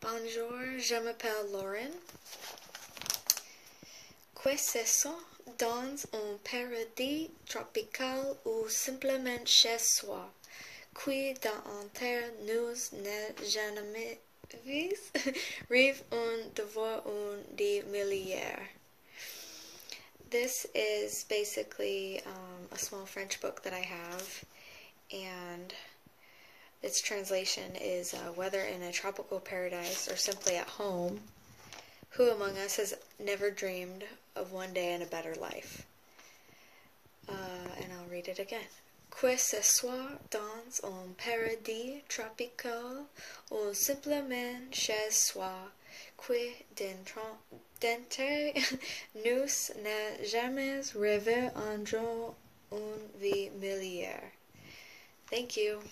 Bonjour, je m'appelle Lauren. Que ce sont dans un paradis tropical ou simplement chez soi, qui dans un terre nous n'est jamais vu, rêve un devoir un de milliards. This is basically um, a small French book that I have, and its translation is uh, Whether in a Tropical Paradise or Simply at Home, who among us has never dreamed of one day in a better life? Uh, and I'll read it again. Que ce soit dans un paradis tropical ou simplement chez soi, qui d'entre nous n'a jamais rêvé un jour une vie milliard. Thank you.